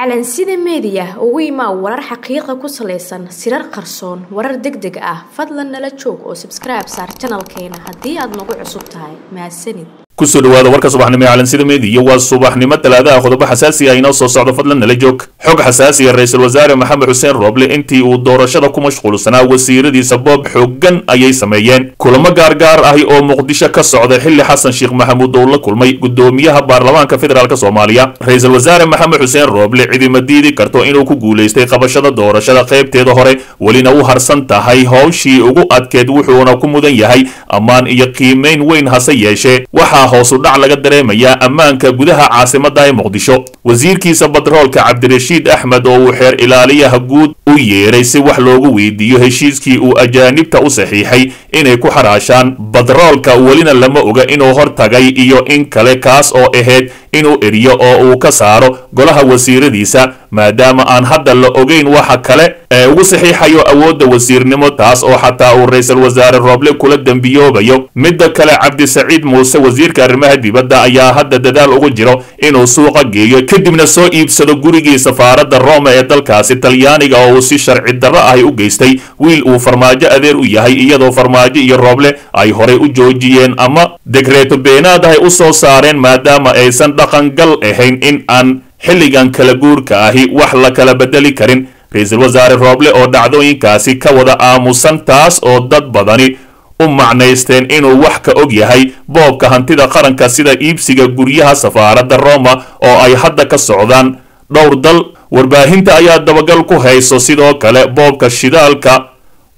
calansida meediya ugu imaa warar xaqiiqa ku salaysan sirar qarsoon warar deg deg ah. Fadlan nala joog oo sabskribe saar janalkeena haddii aad nagu cusub tahay. Mahadsanid ku soo dhawaada warka subaxnimo ee calansida meediya waa subaxnimo talaadaha qodobo xasaasi ah inoo soo socdo fadlan nala joog. Xog xasaasiya ra'iisul wasaare maxamed xuseen rooble intii uu doorashada ku mashquulsanaa wasiiradiisa boob xooggan ayay sameeyeen. Kulamo gaargaar ahi oo muqdisho ka socda xilli xasan sheekh maxamuud oo la kulmay gudoomiyaha baarlamaanka federaalk soomaaliya. Ra'iisul wasaare maxamed xuseen rooble cidima diidi karto inuu ku guulaystay qabashada doorashada qaybteeda hore welina u harsan tahay howshii ugu adkeed wuxuuna ku mudan yahay ammaan iyo qiimayn weyn hase yeeshee. Waxaa hoosu dhac laga dareemayaa ammaanka gudaha caasimada ee muqdisho. Wasiirkiisa batroolka cabdirashiid axmed oo uu xeer ilaaliyaha guud u yeeray si wax loogu weydiiyo heshiiskii uu ajaanibta u saxiixay inay ku xaraashaan. Batroolka welina lama oga inuu hortagay iyo in kale kaas oo ahayd inuu eriyo oo uu ka saaro golaha wasiiradiisa maadaama aan hadda la ogeyn waxa kale ee ugu saxiixayo awoodda wasiirnimo taas oo xataa uu ra'iisul wasaare rooble kula dembiyoobayo. Midda kale cabdisaciid muuse wasiirka arrimaha dibadda ayaa hadda dadaal ugu jiro inuu suuqa geeyo kadibna soo iibsado gurigii safaaradda roma ee dalkaasi talyaaniga oo uu si sharci darro ahi u geystay. Wiil uu farmaajo adeer u yahay iyadoo farmaajo iyo rooble ay horay u joojiyeen ama degreeto beenaad ahay u soo saareen maadaama aysan dhaqangal ahayn in aan xilligan kala guurka ahi wax la kala bedeli karin. Ra'iisul wasaare rooble oo dhacdooyinkaasi ka wada aamusan taas oo dad badani u macnaysteen inuu wax ka og yahay boobka hantida qaranka sida iibsiga guryaha safaaradda roma oo ay hadda ka socdaan. Dhowr dal warbaahinta ayaa dabagal ku hayso sidoo kale boobka shidaalka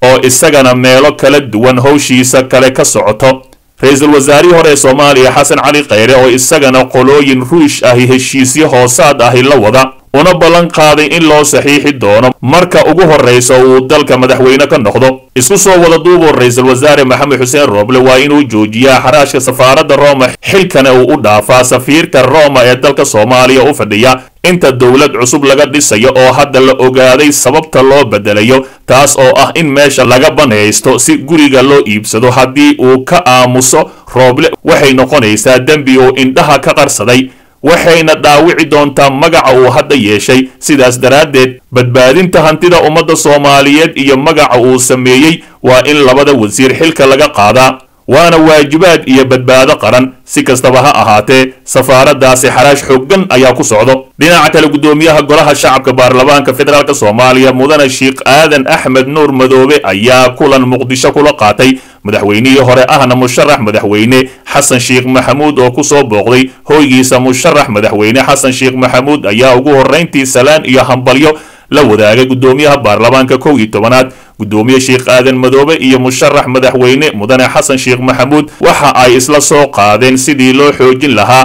oo isagana meelo kala duwan howshiisa kale ka socoto ra'iisul wasaarihii hore ee soomaaliya xasan cali kheyre oo isagana qolooyin ruush ahi heshiisyo hoosaad ahi la wada una ballan qaaday in loo saxiixi doono. Marka ugu horraysa uu dalka madaxweyne ka noqdo isku soo wada duubuu ra'iisul wasaare maxamed xuseen rooble waa inuu joojiyaa xaraashka safaaradda roma xilkana uu u dhaafaa safiirka roma ee dalka soomaaliya u fadhiya inta dowlad cusub laga dhisayo oo hadda la ogaaday sababta loo bedelayo taas oo ah in meesha laga banaysto si guriga loo iibsado haddii uu ka aamuso rooble waxay noqonaysaa dembi uu indhaha ka qarsaday waxayna dhaawici doontaa magaca uu hadda yeeshay. Sidaas daraaddeed badbaadinta hantida ummadda soomaaliyeed iyo magaca uu sameeyey waa in labada wasiir xilka laga qaadaa waana waajibaad iyo badbaado qaran. Si kastaba ha ahaatee safaaraddaasi xaraash xooggan ayaa ku socdo. Dhinaca kale guddoomiyaha golaha shacabka baarlamaanka federaalk soomaaliya mudane sheekh aadan axmed nuur madoobe ayaa kulan muqdisho kula qaatay. Madaxweynihii hore ahna musharax madaxweyne xasan sheekh maxamuud oo ku soo booqday. Hoygiisa musharax madaxweyne xasan sheekh maxamuud ayaa ugu horrayntii salaan iyo hambalyo la wadaagay guddoomiyaha baarlamaanka kow iyo tobanaad guddoomiye sheekh aadan madoobe iyo musharax madaxweyne mudane xasan sheekh maxamuud waxa ay isla soo qaadeen sidii loo xoojin lahaa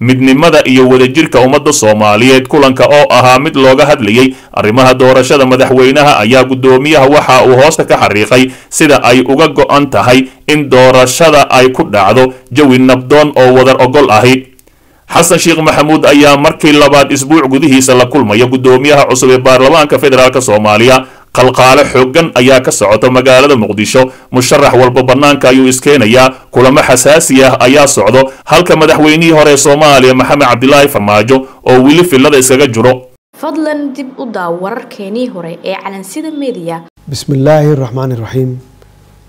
midnimada iyo wadajirka ummadda soomaaliyeed. Kulanka oo ahaa mid looga hadlayay arrimaha doorashada madaxweynaha ayaa guddoomiyaha waxa uu hoosta ka xariiqay sida ay uga go'an tahay in doorashada ay ku dhacdo jawi nabdoon oo wadar ogol ahi. Xasan sheekh maxamuud ayaa markii labaad isbuuc gudihiisa la kulmaya guddoomiyaha cusub ee baarlamaanka federaalk soomaaliya qalqaale xooggan ayaa ka socota magaalada muqdisho. Musharax walba bannaanka ayuu iskeenayaa. Kulamo xasaasi ah ayaa socdo. Halka madaxweynihii hore ee soomaaliya maxamed cabdilaahi farmaajo oo weli fillada iskaga jiro fadlan dib u daaw wararkeenii hore ee calansida meediya bismi illaahi raxmaani raxiim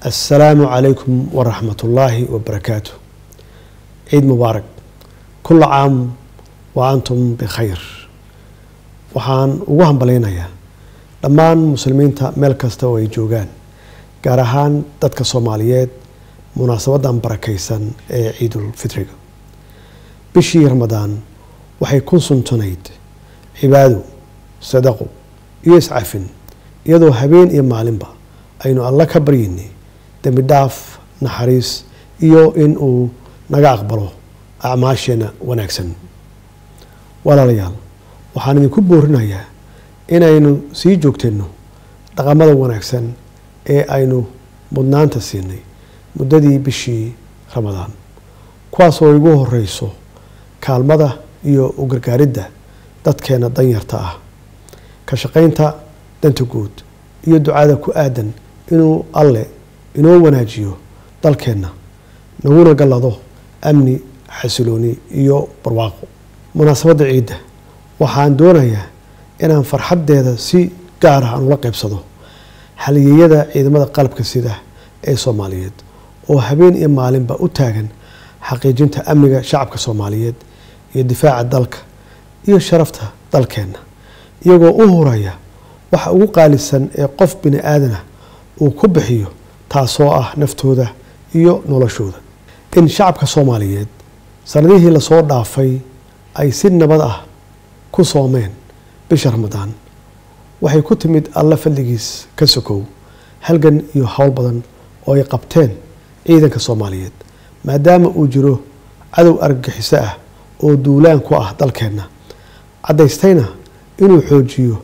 assalaamu calaykum waraxmatullaahi wabarakaatu ciid mubaarak. Kulla caam wa antum bikhayr waxaan ugu hambalaynayaa dhammaan muslimiinta meel kasta oo ay joogaan gaar ahaan dadka soomaaliyeed munaasabadan barakaysan ee ciidul fitriga. Bishii ramadaan waxay ku suntanayd cibaado sadaqo iyo iscafin iyadoo habeen iyo maalinba aynu alla ka baryaynay dembi dhaaf naxariis iyo in uu naga aqbalo acmaasheena wanaagsan. Walaalayaal waxaan idinku boorinayaa inaynu sii joogteenno dhaqamada wanaagsan ee aynu mudnaanta siinay muddadii bishii ramadaan. Kuwaasoo igu horeyso kaalmada iyo u gargaaridda dadkeena danyarta ah ka shaqaynta danta guud iyo ducada ku aadan inuu alle inoo wanaajiyo dalkeenna naguna gallado amni xasilooni iyo barwaaqo. Munaasabadda ciidda waxaan doonayaa inaan farxaddeeda si gaar ah aan ula qaybsado. Halyeeyada ciidamada qalabka sida ee soomaaliyeed oo habeen iyo maalinba u taagan xaqiijinta amniga shacabka soomaaliyeed iyo difaaca dalka iyo sharafta dalkeenna. Iyagoo u huraya waxa ugu qaalisan ee qof bini aadanah uu ku bixiyo taasoo ah naftooda iyo noloshooda. In shacabka soomaaliyeed sanadihii la soo dhaafay ay si nabad ah ku soomeen bisha ramadaan. Waxay ku timid alla fadligiis ka sokow halgan iyo howl badan oo ay qabteen ciidanka soomaaliyeed maadaama uu jiro cadow argagixiso ah oo duulaan ku ah dalkeenna. Caddaystayna inuu xoojiyo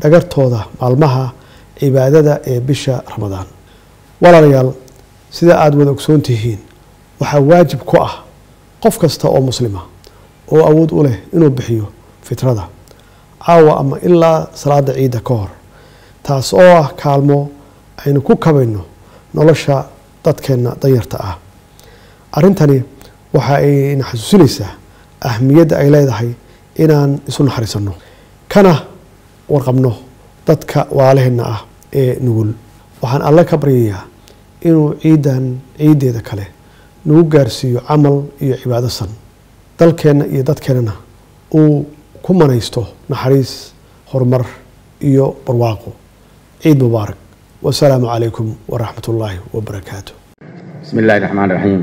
dhagartooda maalmaha cibaadada ee bisha ramadaan. Walaalayaal sida aada wada ogsoon tihiin waxaa waajib ku ah qof kasta oo muslima oo awood u leh inuu bixiyo fitrada caawa ama ilaa salaada ciidda ka hor. Taas oo ah kaalmo aynu ku kabayno nolosha dadkeenna danyarta ah. Arrintani waxa ayna xasuusinaysaa ahmiyadda ay leedahay inaan isu naxariisanno kana warqabno dadka waalaheenna ah ee nugul. Waxaan alle ka baryayaa inuu ciidan ciiddeeda kale nagu gaarsiiyo camal iyo cibaado san. Dalkeenna iyo dadkeennana uu ku manaysto naxariis horumar iyo barwaaqo. Ciid mubaarak wasalaamu calaykum waraxmat ullaahi wabarakaatu bismi illahi raxmaan raxiim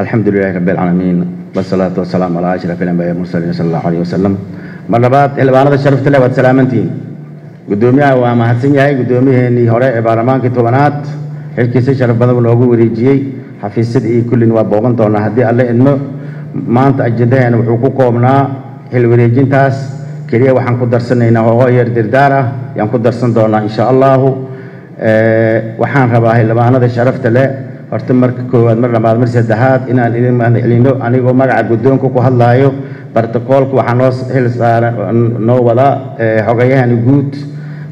alxamdu lilahi rabi alcaalamiin wasalaamu calaa ashraf alambiya mursaliin sal allahu aleyh wasalam mar labaad xildhibaanada sharafta leh waad salaamantihiin guddoomiyaha waa mahadsan yahay. Guddoomiyaheenii hore ee baarlamaankii tobanaad xilkiisa sharaf badan noogu wareejiyey. Xafiisyada iyo kullin waa booqan doonaa. Haddii alle idmo maanta ajendaheena wuxuu ku koobnaa xil wareejintaas. Keliya waxaan ku darsanaynaa hoogo yar dirdaar ah. Yaan ku darsan doonaa insha allahu. Waxaan rabaa xildhibaanada sharafta leh. Horta marka koowaad mar labaad mar saddexaad inaan idin mahadcelino anigoo magaca guddoonka ku hadlaayo bartakoolka waxaa noo xil saaran noo wada xogayahani guud.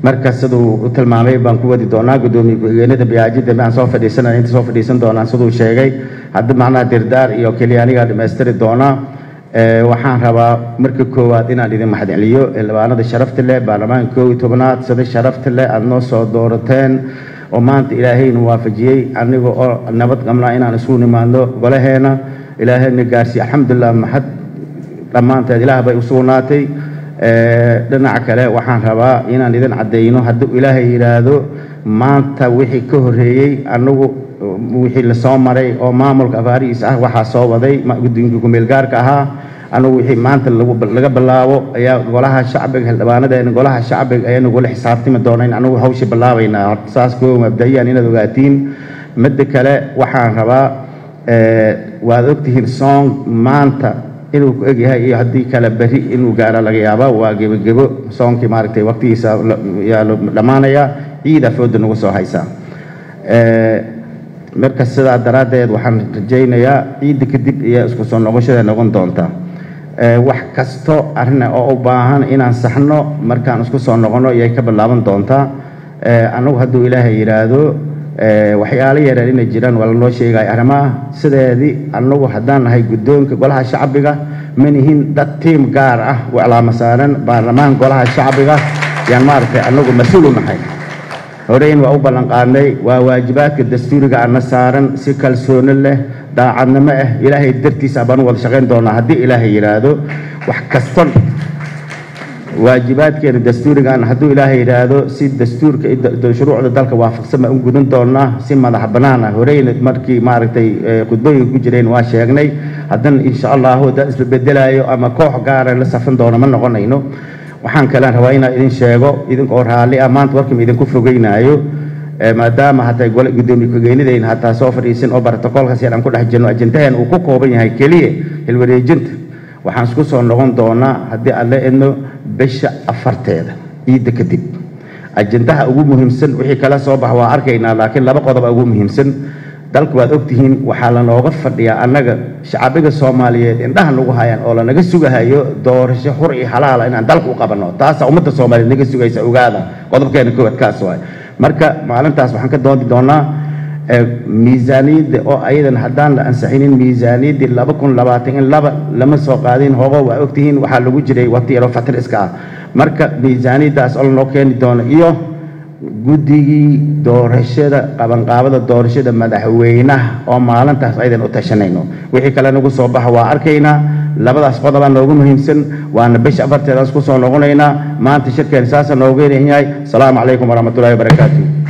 Marka siduu u tilmaamay baan ku wadi doonaa guddoomiye ku-xigeenada biyaajida aan soo fadhiisanay inta soo fadhiisan doonaan siduu sheegay. Hadda macnaha dirdaar iyo keliya anigaa dhammaystiri doonaa waxaan rabaa marka koowaad inaan idin mahadceliyo xildhibaanada sharafta leh baarlamaanka koob iyo tobnaad sida sharafta leh aada noo soo doorateen oo maanta ilaahayna waafajiyey. Aniga oo nabad qabnaa inaan isugu nimaadno golaheena ilaahayna gaarsiiye alxamdulilah maxad dhammaanteed ilaah bay u sugnaatay. Dhinaca kale waxaan rabaa inaan idin caddeyno hadduu ilaahay yidhaahdo maanta wixii ka horreeyey anagu wixii la soo maray oo maamulka afaarihiis ah waxaa soo waday guddoonka kumeelgaarka ahaa. Anagu wixii maanta laga bilaabo ayaa golaha shacbiga xildhibaanadeena golaha shacbiga ayaa nagula xisaabtami doona in anagu hawshii bilaabaynaa horta saas koo mabda-iyaan inaad ogaatiin. Midda kale waxaan rabaa waad ogtihiin song maanta inuu ku egyahay iyo haddii kale beri inuu gaaro laga yaaba waa gebogebo soonkii maaragtay waqtigiisa yaa dhammaanaya ciida fooda nagu soo haysaa marka sidaa daraaddeed waxaan rajaynayaa ciidda kadib iyo isku soo noqoshada noqon doonta. Wax kasto arrin oo u baahan inaan saxno markaan isku soo noqono iyay ka bilaaban doontaa. Annagu hadduu ilaahay yidhaahdo waxyaalo yareer inay jiraan waa lanoo sheegaya arrimaha sideedii annagu haddaan nahay guddoonka golaha shacbiga manihin dad tiim gaar ah u calaamo saaran baarlamaan golaha shacbiga. Yaan maaragtay annagu mas'uul u nahay. Horeyn waa u ballanqaadnay waa waajibaadka dastuuriga ana saaran si kalsooni leh daacadnimo ah ilaahay dartiisa baan u wada shaqayn doonaa haddii ilaahay yidhaahdo wax kaston waajibaadkeena dastuurigan hadduu ilaahay yidhaahdo si dastuurka shuruucda dalka waafaqsan baan u gudan doonaa si madax bannaan ah. Horeyna markii maaragtay khudbooyinka ku jireen waa sheegnay haddana insha allahu haddaan isla bedelaayo ama koox gaara la safan doono ma noqonayno. Waxaan kalean rabaa inaan idin sheego idinkoo raalli ah maanta warkama idinku fogeynaayo maadaama hataa gudoomiye ku-geenidayna hataa soo fadhiisin oo bartokoolkaas yaan ku dhex jirno ajendahan uu ku kooban yahay keliya hilwareejinta waxaan isku soo noqon doonaa haddii aan la idno bisha afarteeda ciidda kadib. Ajendaha ugu muhiimsan wixii kala soo bax waa arkaynaa laakiin laba qodoba ugu muhiimsan. Dalku waad ogtihiin waxaa lanooga fadhiyaa annaga shacabiga soomaaliyeed indhaha nagu hayaan oo lanaga sugahayo doorasho xur iyo xalaala inaan dalka u qabanno taasaa ummadda soomaaliyeed naga sugaysa ogaada qodobkeena koowaad kaas waay marka maalintaas waxaan ka doodi doonaa miisaaniyadda oo ayadan haddaan la ansixinin miisaaniyaddii laba lama soo qaadin hogo waa ogtihiin waxaa lagu jiray waqti yaroo fatir iska ah. Marka miisaaniyaddaas oo lanoo keeni doono iyo guddigii doorashada qabanqaabada doorashada madaxweynaha oo maalintaas aydan u tashanayno. Wixii kale nagu soo baxa waa arkaynaa labadaas qodobaa noogu muhiimsan waana bisha afarteedaas ku soo noqonaynaa. Maanta shirkeen saasa noogu yahay asalaamu calaykum waraxmatullahi wabarakaatu